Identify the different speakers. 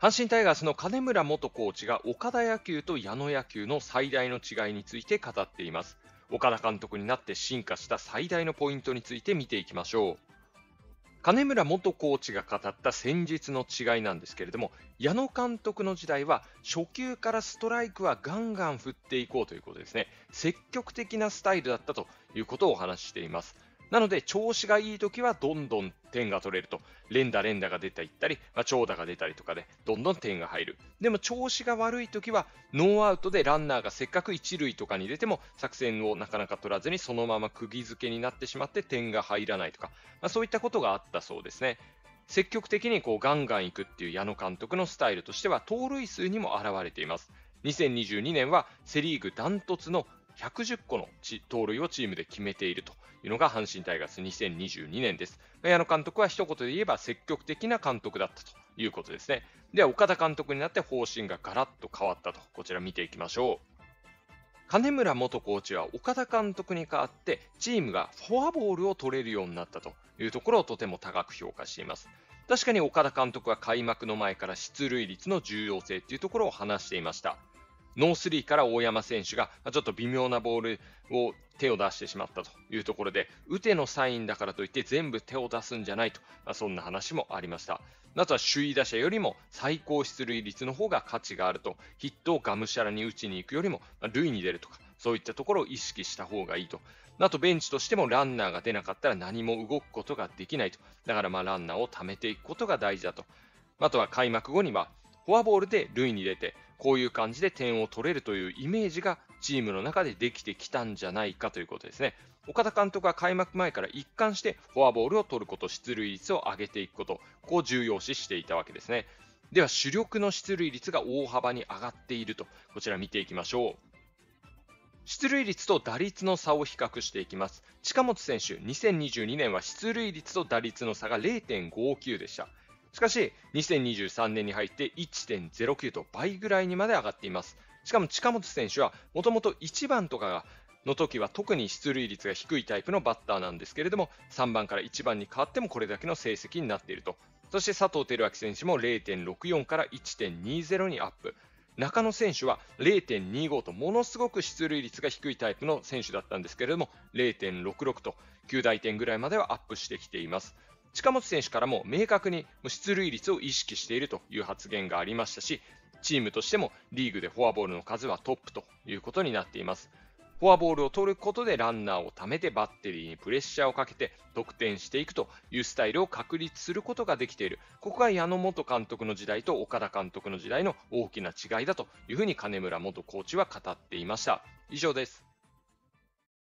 Speaker 1: 阪神タイガースの金村元コーチが岡田野球と矢野野球の最大の違いについて語っています。岡田監督になって進化した最大のポイントについて見ていきましょう。金村元コーチが語った戦術の違いなんですけれども、矢野監督の時代は初球からストライクはガンガン振っていこうということですね。積極的なスタイルだったということをお話ししています。なので、調子がいい時はどんどん点が取れると。連打連打が出ていったり、まあ、長打が出たりとかで、どんどん点が入る。でも、調子が悪い時は、ノーアウトでランナーがせっかく一塁とかに出ても、作戦をなかなか取らずに、そのまま釘付けになってしまって点が入らないとか、まあ、そういったことがあったそうですね。積極的にこうガンガン行くっていう矢野監督のスタイルとしては、盗塁数にも表れています。2022年はセ・リーグダントツの110個の盗塁をチームで決めているというのが阪神タイガース2022年です。矢野監督は一言で言えば積極的な監督だったということですね。では、岡田監督になって方針がガラッと変わったと、こちら見ていきましょう。金村元コーチは岡田監督に代わってチームがフォアボールを取れるようになったというところをとても高く評価しています。確かに岡田監督は開幕の前から出塁率の重要性というところを話していました。ノースリーから大山選手がちょっと微妙なボールを手を出してしまったというところで、打てのサインだからといって全部手を出すんじゃないと、そんな話もありました。あとは首位打者よりも最高出塁率の方が価値があると、ヒットをがむしゃらに打ちに行くよりも、塁に出るとか、そういったところを意識した方がいいと。あとベンチとしてもランナーが出なかったら何も動くことができないと。だからまあランナーを貯めていくことが大事だと。あとは開幕後にはフォアボールで塁に出て、こういう感じで点を取れるというイメージがチームの中でできてきたんじゃないかということですね。岡田監督は開幕前から一貫してフォアボールを取ること、出塁率を上げていくこと、こう重要視していたわけですね。では主力の出塁率が大幅に上がっていると、こちら見ていきましょう。出塁率と打率の差を比較していきます。近本選手、2022年は出塁率と打率の差が0.59でした。しかし、2023年に入って1.09と倍ぐらいにまで上がっています。しかも近本選手はもともと1番とかがの時は特に出塁率が低いタイプのバッターなんですけれども、3番から1番に変わってもこれだけの成績になっていると。そして佐藤輝明選手も0.64から1.20にアップ。中野選手は0.25とものすごく出塁率が低いタイプの選手だったんですけれども0.66と9大点ぐらいまではアップしてきています。近本選手からも明確に出塁率を意識しているという発言がありましたし、チームとしてもリーグでフォアボールの数はトップということになっています。フォアボールを取ることでランナーを貯めてバッテリーにプレッシャーをかけて得点していくというスタイルを確立することができている。ここが矢野元監督の時代と岡田監督の時代の大きな違いだというふうに金村元コーチは語っていました。以上です。